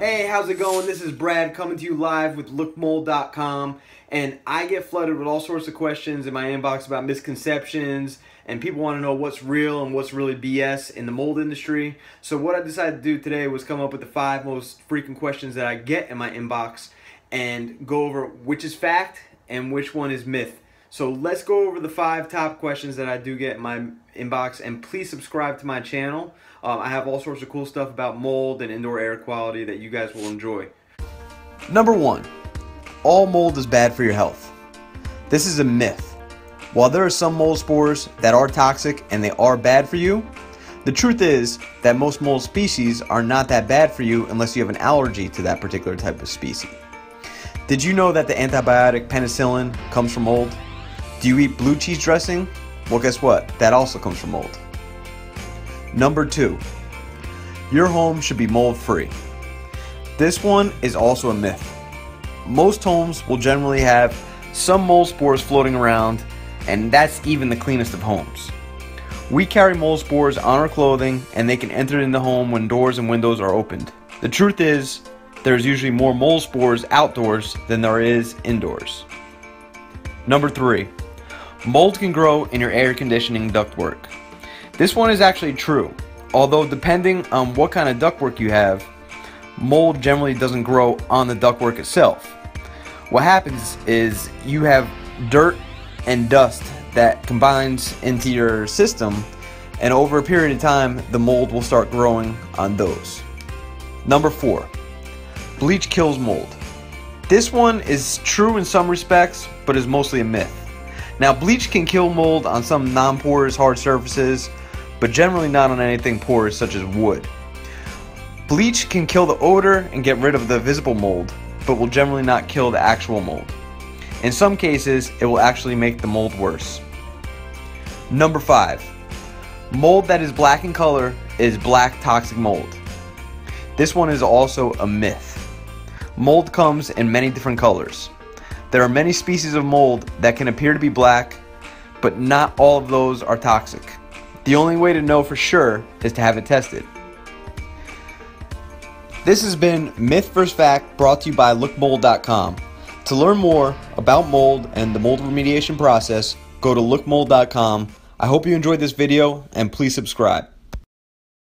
Hey, how's it going? This is Brad coming to you live with lookmold.com. And I get flooded with all sorts of questions in my inbox about misconceptions, and people want to know what's real and what's really BS in the mold industry. So, what I decided to do today was come up with the five most frequent questions that I get in my inbox and go over which is fact and which one is myth. So, let's go over the five top questions that I do get in my inbox, and please subscribe to my channel. Um, I have all sorts of cool stuff about mold and indoor air quality that you guys will enjoy. Number one, all mold is bad for your health. This is a myth. While there are some mold spores that are toxic and they are bad for you, the truth is that most mold species are not that bad for you unless you have an allergy to that particular type of species. Did you know that the antibiotic penicillin comes from mold? Do you eat blue cheese dressing? Well, guess what? That also comes from mold. Number two, your home should be mold free. This one is also a myth. Most homes will generally have some mold spores floating around, and that's even the cleanest of homes. We carry mold spores on our clothing, and they can enter in the home when doors and windows are opened. The truth is, there's usually more mold spores outdoors than there is indoors. Number three, mold can grow in your air conditioning ductwork. This one is actually true, although depending on what kind of ductwork you have, mold generally doesn't grow on the ductwork itself. What happens is you have dirt and dust that combines into your system, and over a period of time, the mold will start growing on those. Number four, bleach kills mold. This one is true in some respects, but is mostly a myth. Now, bleach can kill mold on some non porous hard surfaces, but generally not on anything porous such as wood. Bleach can kill the odor and get rid of the visible mold, but will generally not kill the actual mold. In some cases, it will actually make the mold worse. Number 5. Mold that is black in color is black toxic mold. This one is also a myth. Mold comes in many different colors. There are many species of mold that can appear to be black, but not all of those are toxic. The only way to know for sure is to have it tested. This has been Myth vs. Fact brought to you by lookmold.com. To learn more about mold and the mold remediation process, go to lookmold.com. I hope you enjoyed this video and please subscribe.